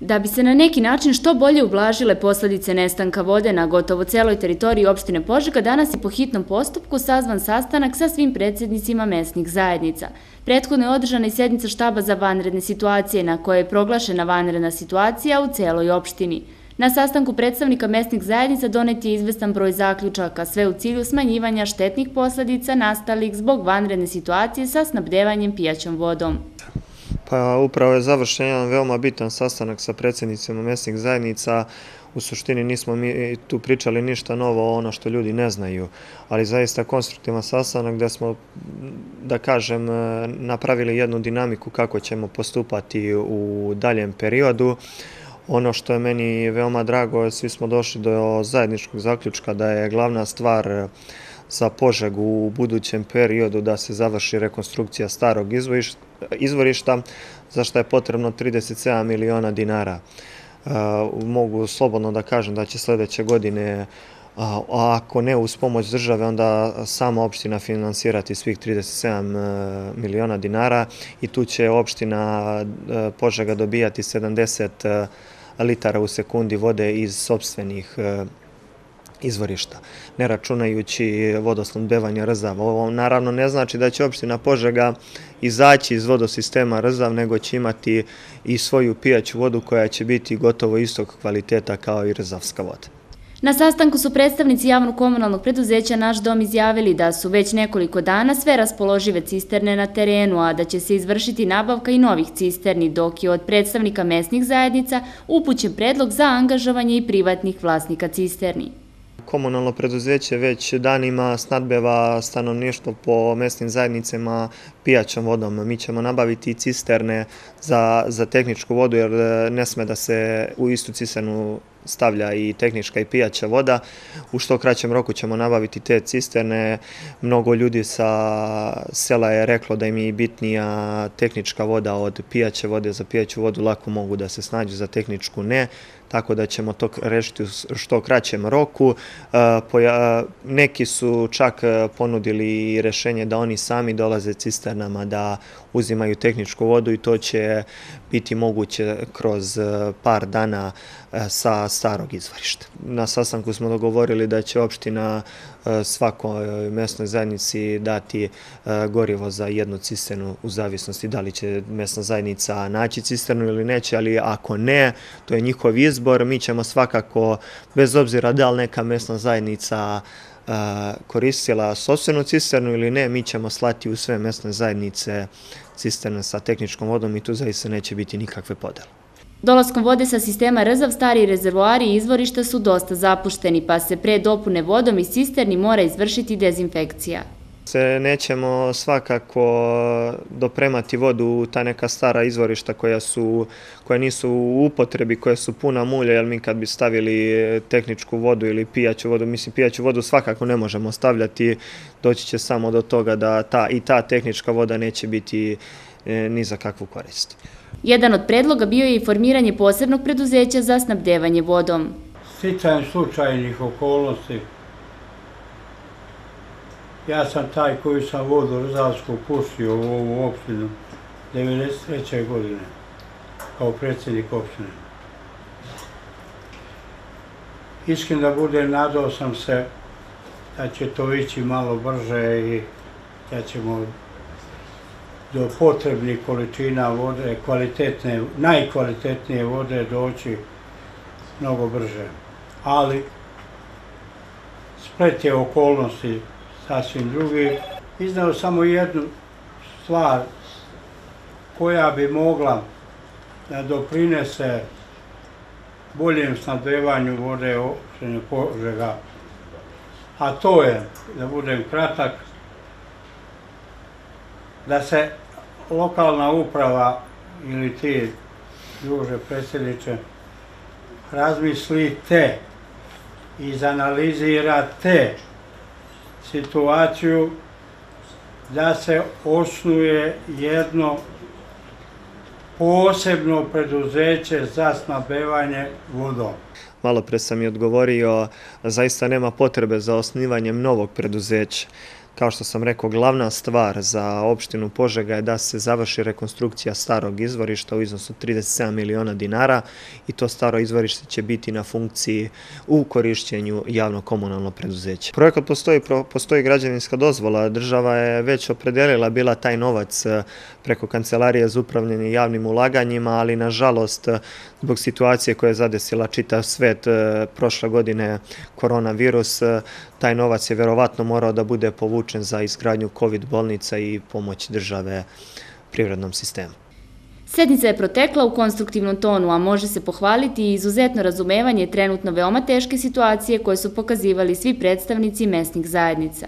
Da bi se na neki način što bolje ublažile posljedice nestanka vode na gotovo celoj teritoriji opštine Požega, danas je po hitnom postupku sazvan sastanak sa svim predsjednicima mesnih zajednica. Prethodno je održana i sednica štaba za vanredne situacije na koje je proglašena vanredna situacija u celoj opštini. Na sastanku predstavnika mesnih zajednica donet je izvestan broj zaključaka, sve u cilju smanjivanja štetnih posljedica nastalih zbog vanredne situacije sa snabdevanjem pijaćom vodom. Pa upravo je završen jedan veoma bitan sastanak sa predsjednicima mesnih zajednica. U suštini nismo mi tu pričali ništa novo o ono što ljudi ne znaju, ali zaista konstruktivan sastanak gde smo, da kažem, napravili jednu dinamiku kako ćemo postupati u daljem periodu. Ono što je meni veoma drago, svi smo došli do zajedničkog zaključka da je glavna stvar za Požeg u budućem periodu da se završi rekonstrukcija starog izvorišta, za što je potrebno 37 miliona dinara. E, mogu slobodno da kažem da će sljedeće godine, e, ako ne uz pomoć države, onda sama opština finansirati svih 37 e, miliona dinara i tu će opština Požega dobijati 70 litara u sekundi vode iz sobstvenih izvorišta, ne računajući vodosnodbevanje Rzav. Ovo naravno ne znači da će opština Požega izaći iz vodosistema Rzav, nego će imati i svoju pijaću vodu koja će biti gotovo istog kvaliteta kao i Rzavska voda. Na sastanku su predstavnici javno-komunalnog preduzeća Naš dom izjavili da su već nekoliko dana sve raspoložive cisterne na terenu, a da će se izvršiti nabavka i novih cisterni, dok je od predstavnika mesnih zajednica upućen predlog za angažovanje i privatnih vlasnika cisterni komunalno preduzeće već danima snadbeva stanovništvo po mesnim zajednicama pijaćom vodom. Mi ćemo nabaviti cisterne za tehničku vodu jer eh, ne sme da se u istu cisternu stavlja i tehnička i pijaća voda. U što kraćem roku ćemo nabaviti te cisterne. Mnogo ljudi sa sela je reklo da im je bitnija tehnička voda od pijaće vode. Za pijaću vodu lako mogu da se snađu, za tehničku ne. Tako da ćemo to rešiti u što kraćem roku. E, neki su čak ponudili rešenje da oni sami dolaze cisternama da uzimaju tehničku vodu i to će biti moguće kroz par dana e, sa starog izvorišta. Na sastanku smo dogovorili da će opština e, svakoj mesnoj zajednici dati e, gorivo za jednu cisternu u zavisnosti da li će mesna zajednica naći cisternu ili neće, ali ako ne, to je njihov izbor. Mi ćemo svakako, bez obzira da li neka mesna zajednica e, koristila sosvenu cisternu ili ne, mi ćemo slati u sve mesne zajednice cisterne sa tehničkom vodom i tu zaista neće biti nikakve podele. Dolaskom vode sa sistema Rzav, stari rezervoari i izvorišta su dosta zapušteni, pa se pre dopune vodom i cisterni mora izvršiti dezinfekcija. Se nećemo svakako dopremati vodu u ta neka stara izvorišta koja, su, koja nisu u upotrebi, koja su puna mulja, jer mi kad bi stavili eh, tehničku vodu ili pijaću vodu, mislim pijaću vodu svakako ne možemo stavljati, doći će samo do toga da ta, i ta tehnička voda neće biti ni za kakvu korist. Jedan od predloga bio je i formiranje posebnog preduzeća za snabdevanje vodom. Sticajem slučajnih okolnosti, ja sam taj koji sam vodu Rzavsku pustio u ovu opštinu 1993. godine kao predsjednik opštine. Iskren da bude, nadao sam se da će to ići malo brže i da ćemo do potrebnih količina vode, kvalitetne, najkvalitetnije vode doći mnogo brže. Ali splet je okolnosti sasvim drugi. Iznao samo jednu stvar koja bi mogla da doprinese boljem snadbevanju vode opštine Požega. A to je, da budem kratak, da se lokalna uprava ili ti, druže predsjedniče, razmislite i izanalizirate situaciju da se osnuje jedno posebno preduzeće za snabevanje vodom. Malo pre sam i odgovorio, zaista nema potrebe za osnivanjem novog preduzeća Kao što sam rekao, glavna stvar za opštinu Požega je da se završi rekonstrukcija starog izvorišta u iznosu 37 miliona dinara i to staro izvorište će biti na funkciji u korišćenju javno-komunalno preduzeće. Projekat postoji, postoji građevinska dozvola, država je već opredelila bila taj novac eh, preko Kancelarije za upravljanje javnim ulaganjima, ali nažalost eh, zbog situacije koja je zadesila čitav svet eh, prošle godine koronavirus, taj novac je verovatno morao da bude povučen za izgradnju COVID bolnica i pomoć države privrednom sistemu. Sednica je protekla u konstruktivnom tonu, a može se pohvaliti i izuzetno razumevanje trenutno veoma teške situacije koje su pokazivali svi predstavnici mesnih zajednica.